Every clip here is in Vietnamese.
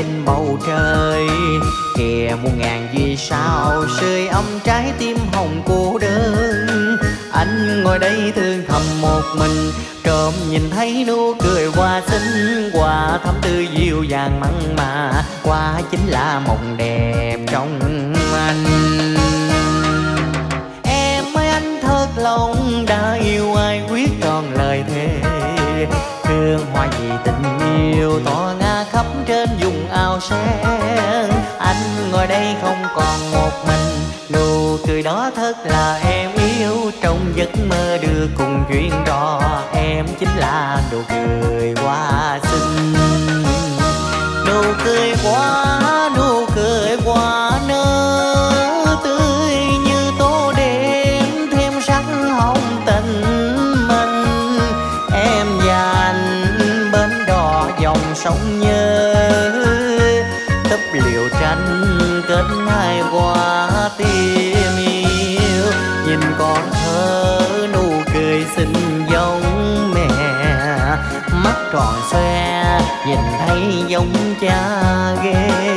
nhìn bầu trời. Kìa muôn ngàn vì sao sưởi ấm trái tim hồng cô đơn? Anh ngồi đây thương thầm một mình, trộm nhìn thấy nụ cười hoa xinh. Hoa thắm tư dịu dàng mặn mà hoa chính là mộng đẹp trong anh. Em ơi, anh thật lòng đã yêu ai quyết còn lời thề. Hương hoa vì tình yêu tỏa ngã khắp trên vùng sen. Anh ngồi đây không còn một mình. Nụ cười đó thật là em yêu. Trong giấc mơ đưa cùng chuyện trò, em chính là nụ cười hoa xinh. Nụ cười quá nụ cười quá nở tươi như tô đêm thêm sắc hồng tình mình em và anh bên đò dòng sông nhớ tranh kết hai qua tim yêu. Nhìn con thơ nụ cười xinh giống mẹ. Mắt tròn xoe, nhìn thấy giống cha ghê.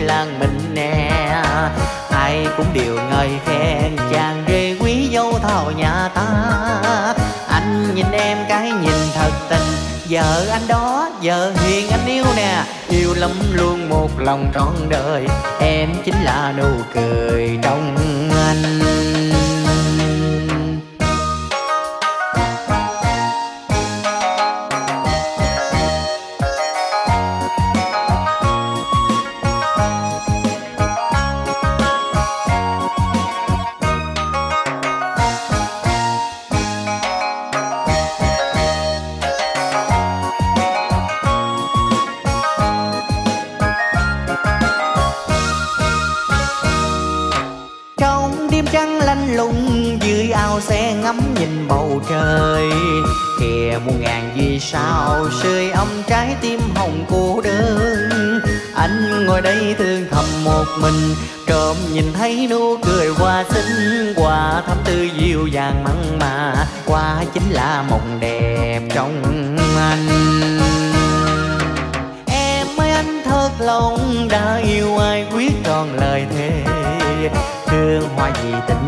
Làng mình nè. Ai cũng đều ngợi khen chàng ghê quý dâu thảo nhà ta. Anh nhìn em cái nhìn thật tình, vợ anh đó vợ hiền anh yêu nè. Yêu lắm luôn một lòng trọn đời, em chính là nụ cười dưới ao xe ngắm nhìn bầu trời. Kìa muôn ngàn vì sao sưởi ấm trái tim hồng cô đơn? Anh ngồi đây thương thầm một mình, trộm nhìn thấy nụ cười hoa xinh. Hoa thắm tư dịu dàng mặn mà hoa chính là mộng đẹp trong anh. Em ơi, anh thật lòng đã yêu ai quyết tròn lời thề. Thương hoa vì tình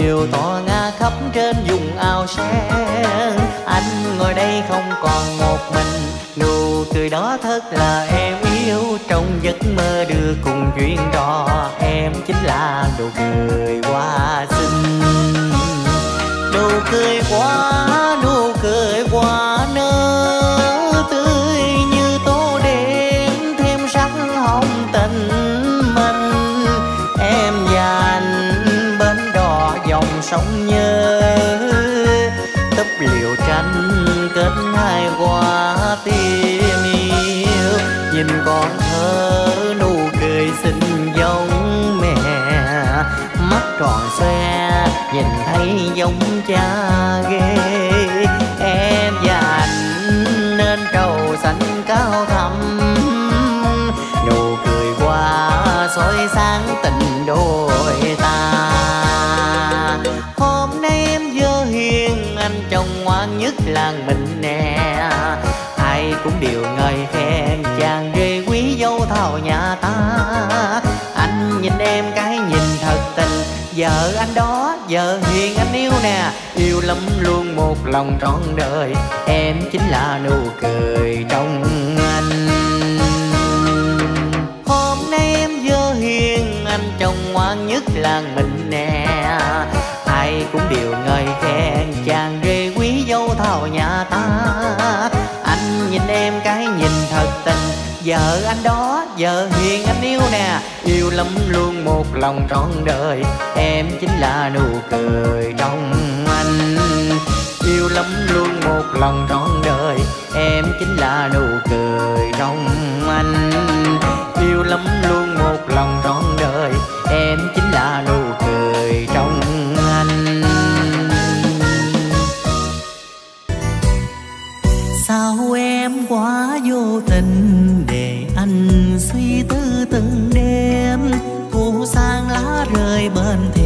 yêu to ngát khắp trên vùng ao sen. Anh ngồi đây không còn một mình. Nụ cười đó thật là em yêu. Trong giấc mơ đưa cùng chuyện trò, em chính là nụ cười hoa xinh. Nụ cười quá nụ cười quá nở tươi như tô đêm, thêm sắc hồng tình. Sóng nhớ. Tấp liều tranh kết hai qua tim yêu. Nhìn con thơ nụ cười xinh giống mẹ. Mắt tròn xoe, nhìn thấy giống cha ghê. Em và anh nên trầu xanh vợ anh đó, vợ hiền anh yêu nè. Yêu lắm luôn một lòng trọn đời. Em chính là nụ cười trong anh. Hôm nay em giờ hiền, anh chồng ngoan nhất là mình nè. Ai cũng đều ngợi khen chàng rể quý dâu thảo nhà ta. Anh nhìn em cái nhìn thật tình. Vợ anh đó giờ hiền anh yêu nè. Yêu lắm luôn một lòng trọn đời. Em chính là nụ cười trong anh. Yêu lắm luôn một lòng trọn đời. Em chính là nụ cười trong anh. Yêu lắm luôn một lòng trọn đời. Em chính là nụ cười trong anh. Sao em quá vô tình suy tư từng đêm thu sang lá rơi bên thềm.